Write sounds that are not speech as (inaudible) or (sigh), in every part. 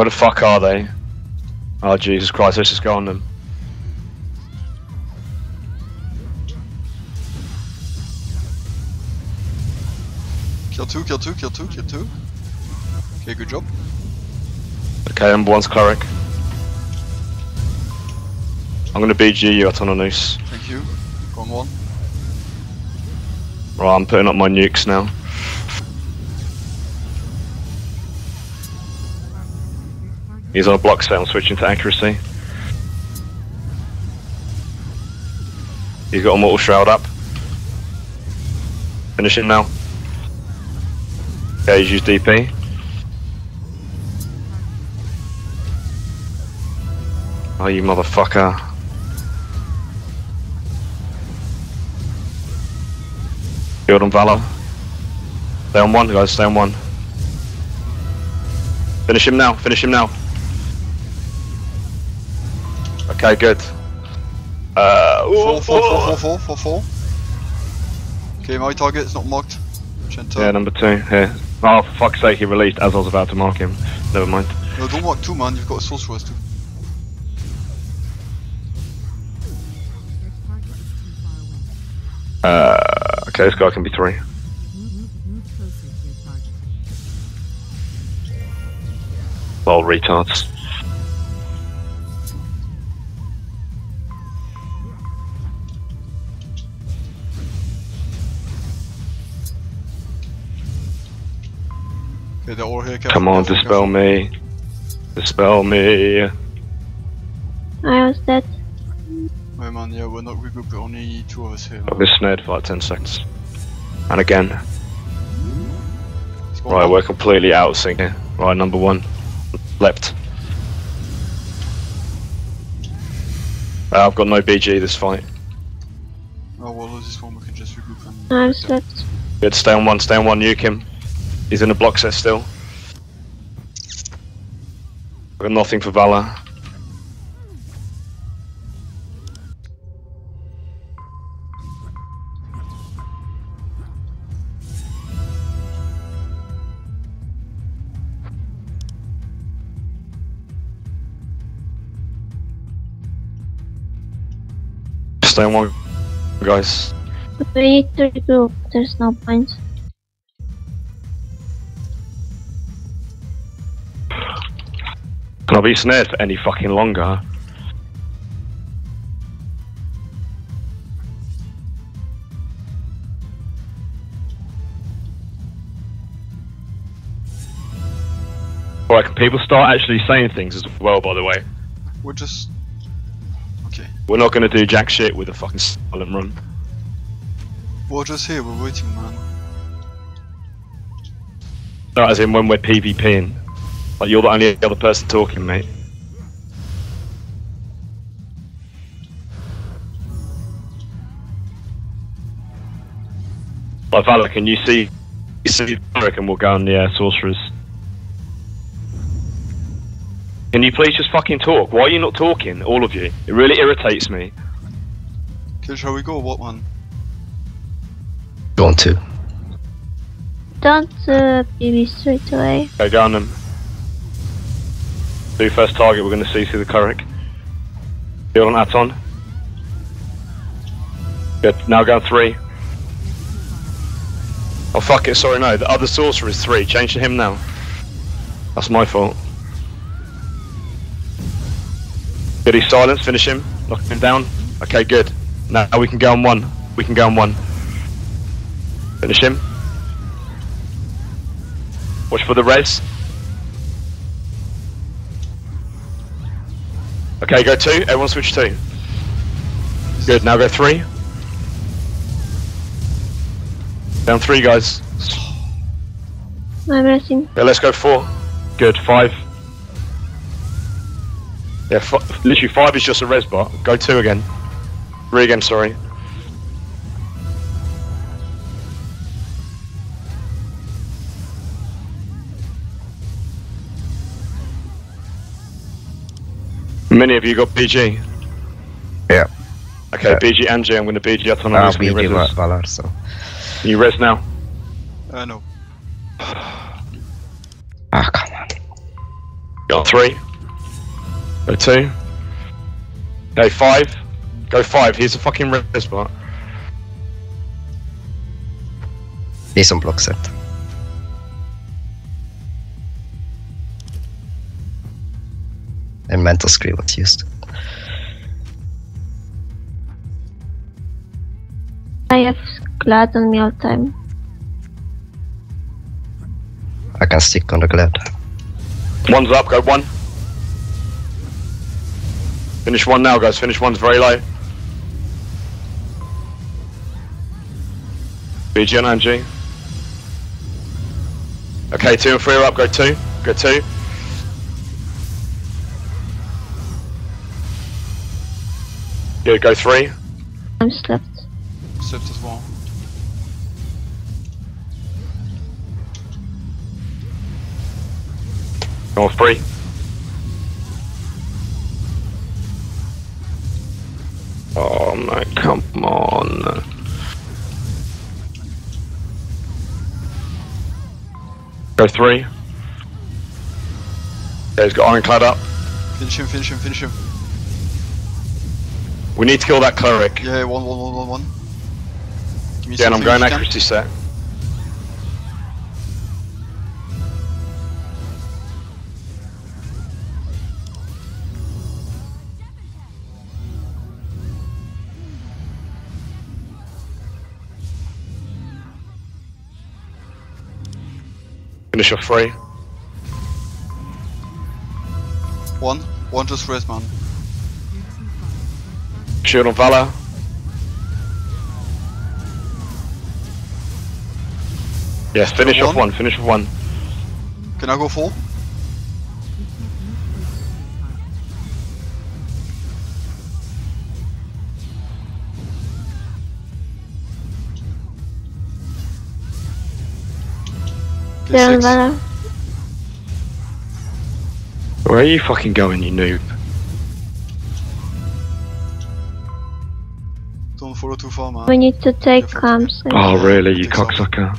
Where the fuck are they? Oh Jesus Christ, let's just go on them. Kill two, kill two, kill two, kill two. Okay, good job. Okay, number one's cleric. I'm gonna BG you Autonomous. Thank you. Gone one. Right, I'm putting up my nukes now. He's on a block set, I'm switching to accuracy. He's got a mortal shroud up. Finish him now. Okay, he's used DP. Oh, you motherfucker. Killed on Valor. Stay on one, guys, stay on one. Finish him now, finish him now. Okay, good. Uh, Four, four, four, four, four, four, four. Okay, my target is not marked. Gento. Yeah, number two, here. Oh, for fuck's sake, he released as I was about to mark him. Never mind. No, don't mark two, man. You've got a sorceress too. Uh, okay, this guy can be three. Lol, retards. Okay, they're all here. Careful, Come on, dispel me. Dispel me. I was dead. Wait, man, yeah, we're not regrouped. Only two of us here. I've been snared for like 10 seconds. And again. Right, one. we're completely out of sync here. Right, number one. Left. Uh, I've got no BG this fight. Oh, we'll lose this one. We can just regroup and. I'm slept. Good, stay on one, stay on one, nuke him. He's in a block set still. Got nothing for Valor. Stay on guys. Need to regroup. There's no point. Can I be snared for any fucking longer? Alright, can people start actually saying things as well, by the way? We're just. Okay. We're not gonna do jack shit with a fucking silent run. We're just here. We're waiting, man. No, as in when we're PvPing. Like, you're the only other person talking, mate. Like, Valor, can you see, you see Eric and we'll go on the uh, sorcerers? Can you please just fucking talk? Why are you not talking, all of you? It really irritates me. Okay, shall we go? or What, man? Going to. Don't uh, BB straight away. Go down them. Do first target, we're going to see through the Curric. Build on Aton. Good, now go on three. Oh fuck it, sorry no, the other sorcerer is three, change to him now. That's my fault. Good, he's silence, finish him, knock him down. Okay, good. Now we can go on one, we can go on one. Finish him. Watch for the res. Okay, go two. Everyone switch two. Good. Now go three. Down three, guys. I'm resting. Okay, let's go four. Good. Five. Yeah, f- literally five is just a res bot. Go two again. Three again. Sorry. Many of you got BG. Yeah. Okay, Yeah. BG and J. I'm going to BG I'll autonomous. be Can you the res us? Valor, so. Can you res now? Uh, no. (sighs) Ah, come on. Got three. Go two. Go five. Go five. Here's a fucking red spot. He's on block set. And mental screen was used. I have glad on me all time. I can stick on the glad. One's up. Go one. Finish one now, guys. Finish one's very low. BG and Angie. Okay, two and three are up. Go two. Go two. Good. Go three. I'm slept. Slipped as well. Go three. Oh my, come on. Go three. Okay, he's got ironclad up. Finish him, finish him, finish him. We need to kill that cleric. Yeah, one, one, one, one, one. Give me Yeah, and I'm going you can. set. Finish off three. One, one just rest, man. Shield on Valor. Yes, finish Shield off one. one, finish off one. Can I go full? Okay, They're six. Valor. Where are you fucking going, you noob? Don't follow too far, man. We need to take Careful. comms. Oh, really, you Takes off. cocksucker?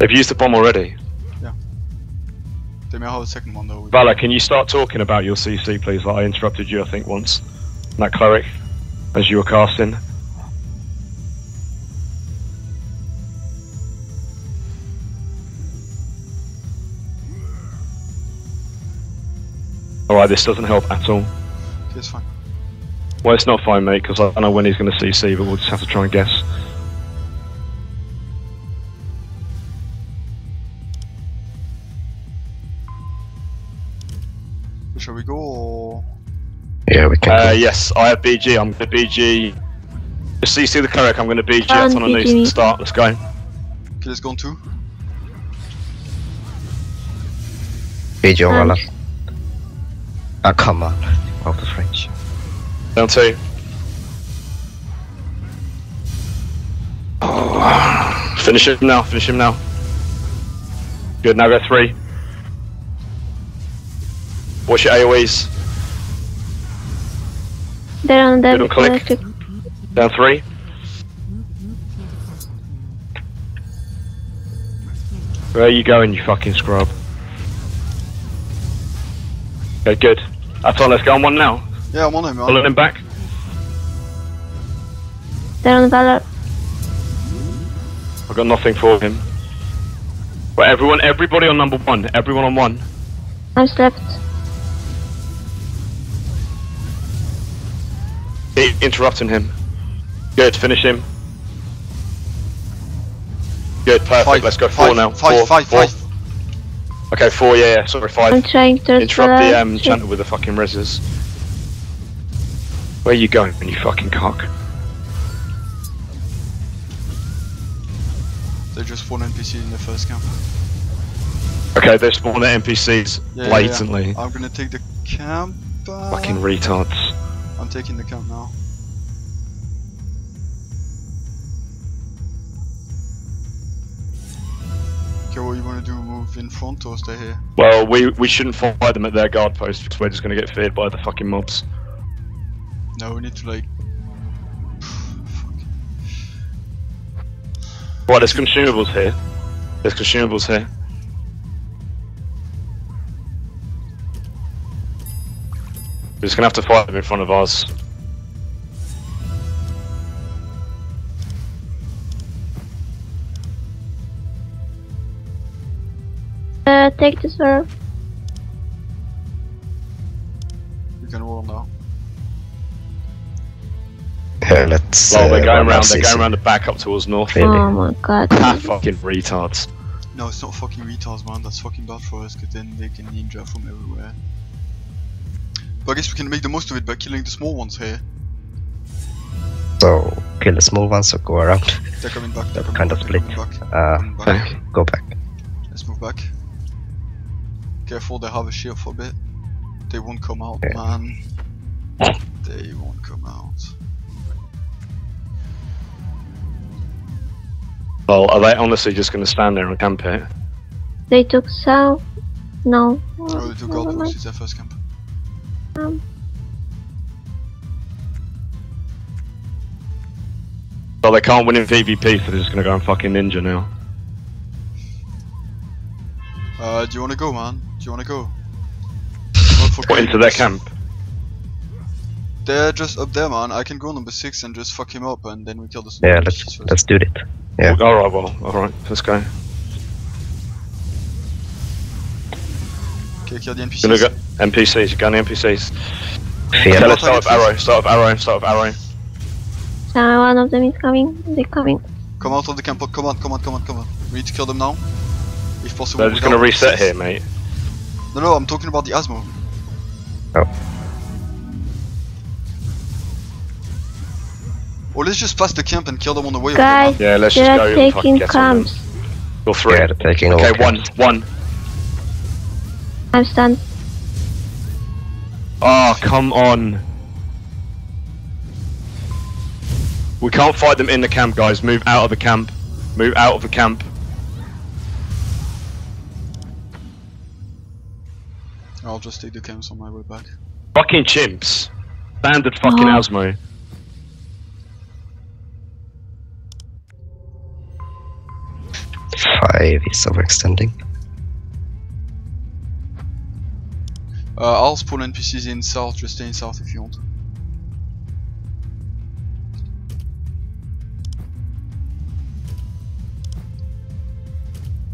They've used the bomb already. Yeah. They may have a second one though. Valor, can you start talking about your CC, please? Like I interrupted you, I think, once. That cleric, as you were casting. Alright, this doesn't help at all. It's fine. Well, it's not fine, mate, because I don't know when he's going to CC, but we'll just have to try and guess. Shall we go or... Yeah, we can. Uh, go. yes, I have BG. I'm going to BG. Just CC the cleric, I'm going to BG. That's on a BG. new start. Let's go. Okay, let's go on two. BG on Um, Valor. Ah, come on. Out of range. Down two. Oh, finish him now, finish him now. Good, now go three. Watch your AoEs. They're on the click. electric. Down three. Where are you going, you fucking scrub? Okay, good. That's on, let's go on one now. Yeah, I'm on him, man. Pulling him back. They're on Valor. I've got nothing for him. But everyone, everybody on number one. Everyone on one. I'm slept. Interrupting him. Good, finish him. Good, perfect. Five, Let's go four five, now. Five, four, five, four. five. Okay, four. Yeah, yeah. Sorry, five. I'm trying to Interrupt the um, Shit. chanter with the fucking reses. Where are you going, you fucking cock? They just one NPC in the first camp. Okay, they spawn the NPCs Yeah, yeah, blatantly. yeah. I'm gonna take the camp. Uh, Fucking retards. I'm taking the camp now. Okay, what you wanna do? Move in front or stay here? Well, we we shouldn't fire them at their guard post because we're just gonna get feared by the fucking mobs. Now we need to like... What, there's consumables here. There's consumables here. We're just gonna have to fight them in front of us. Uh, take this one. Here, let's. Well, they're uh, going run around. They're going around the back up towards north. Really? Oh my god. Ah, fucking retards. No, it's not fucking retards, man. That's fucking bad for us, because then they can ninja from everywhere. But I guess we can make the most of it by killing the small ones here. So, kill the small ones or go around. They're coming back. They're coming Kind of back. They're split. back. Uh, back. Go back. Let's move back. Careful, they have a shield for a bit. They won't come out, Yeah. man. They won't come out. Well, are they honestly just gonna stand there and camp it? They took south. No. Oh, they took never outpost. mind. It's their first camp. Um, Well, they can't win in PvP, so they're just gonna go and fucking ninja now. Uh, do you wanna go, man? Do you wanna go? (laughs) For What into their camp? They're just up there, man. I can go number six and just fuck him up, and then we kill the. Yeah, let's let's do it. Yeah. All right, well, all right, let's go. Okay, kill the NPCs. Gonna go NPCs. You're going NPCs. Fear. Okay, Yeah. let's start with arrow. Start with arrow. Start with arrow. so one of them is coming. They're coming. Come out of the camp. Come on, come on, come on, come on. We need to kill them now. If possible. They're just gonna reset NPCs. here, mate. No, no, I'm talking about the Asmo. Oh. Or let's just pass the camp and kill them on the way. Guys, Yeah, let's just go. they're and fucking taking get on them. camps. You're three. Yeah, taking Okay, over. one, one. I'm stunned. Oh, come on. We can't fight them in the camp, guys. Move out of the camp. Move out of the camp. I'll just take the camps on my way back. Fucking chimps. Standard fucking Oh. Asmo. Five is overextending. Uh, I'll spawn NPCs in south, just stay in south if you want.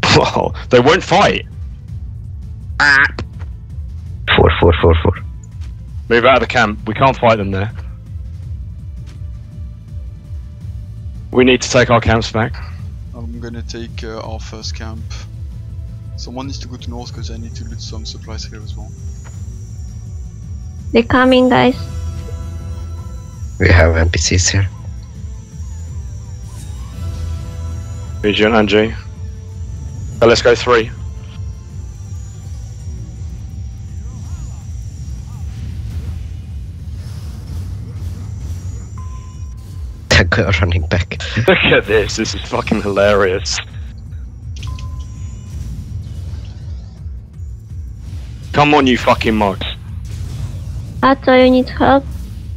(laughs) Wow, they won't fight. Ah. Four, four, four, four. Move out of the camp. We can't fight them there. We need to take our camps back. I'm gonna take uh, our first camp. Someone needs to go to north because I need to loot some supplies here as well. They're coming, guys. We have NPCs here. Region and G. Let's go three. (laughs) They're running back. Look at this. This is fucking hilarious. Come on, you fucking mugs. Atto, you need help.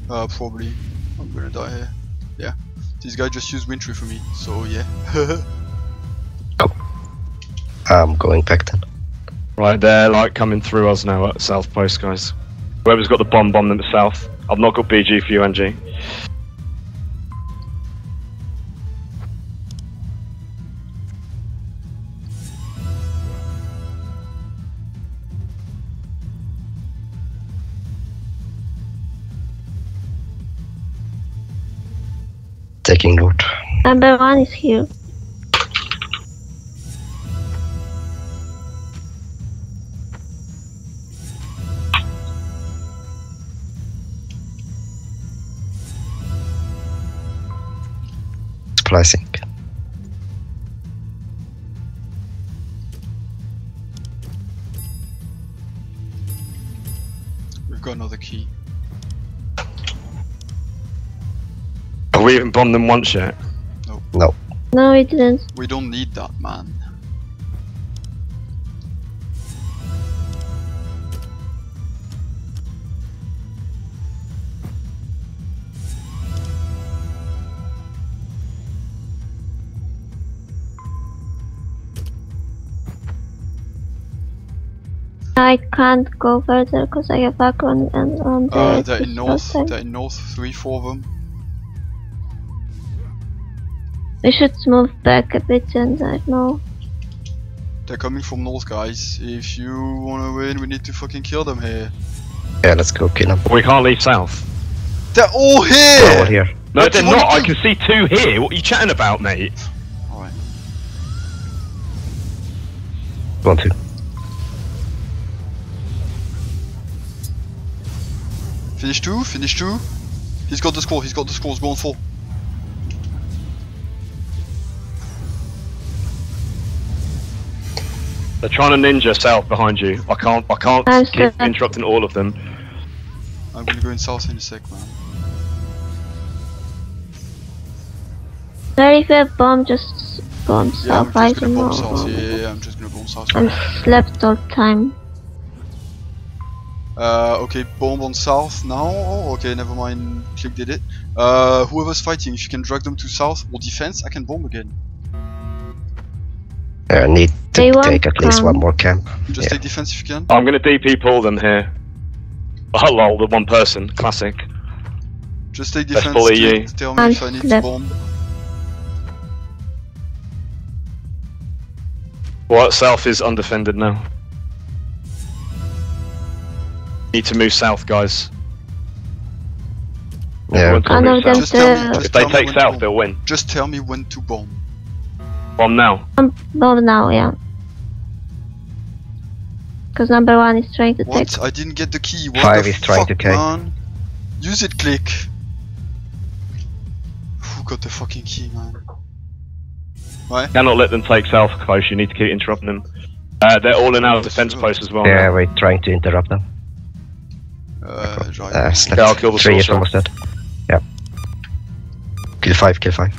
Uh, probably. I'm gonna die here. Yeah. This guy just used Wintry for me, so yeah. (laughs) I'm going back then. Right, they're like coming through us now at South Post, guys. Whoever's got the bomb, bomb them at South. I've not got BG for you, NG. Taking Lord. Number one is here. Splicing. We've got another key. Have we even bombed them once yet? No. No, we didn't. We don't need that, man. I can't go further because I have background and on the Uh, they're in north. They're in north. Three, four of them. We should move back a bit and I don't know. They're coming from north, guys. If you wanna win, we need to fucking kill them here. Yeah, let's go kill them. We can't leave south. They're all We're all here. here. No, What they're not. I can see two here. What are you chatting about, mate? Alright. One, two. Finish two. Finish two. He's got the score. He's got the score, Go going four. They're trying to ninja south behind you. I can't. I can't I'm keep stuck. interrupting all of them. I'm gonna go in south in a sec, man. Very fair bomb just bomb Yeah, I'm south. just gonna bomb south. Yeah, yeah, yeah, I'm just gonna bomb south. I'm slept all the time. Uh, okay, bomb on south now. Oh, okay, never mind. Click did it. Uh, whoever's fighting, if you can drag them to south or defense, I can bomb again. Uh, need to won't take at least come. one more camp. Just Yeah. take defense if you can. I'm gonna DP pull them here. Oh lol, the one person, classic. Just take Let's defense. bully Tell, you. tell me I'm if I need to bomb. What south is undefended now. Need to move south, guys. Yeah. Everyone's gotta One move of them south. Just tell me. to Just If they take south, they'll win. Just tell me when to bomb. Bomb now. bomb now, yeah. Because number one is trying to take. What? I didn't get the key. What Five the is trying fuck, to take. man? Use it, click. Who got the fucking key, man? Why? Cannot let them take south close. You need to keep interrupting them. Uh, they're all in our defense post as well. Yeah, now. we're trying to interrupt them. Uh, drive. Uh. Yeah, I'll kill the Three is almost dead. Yeah. Kill five, kill five.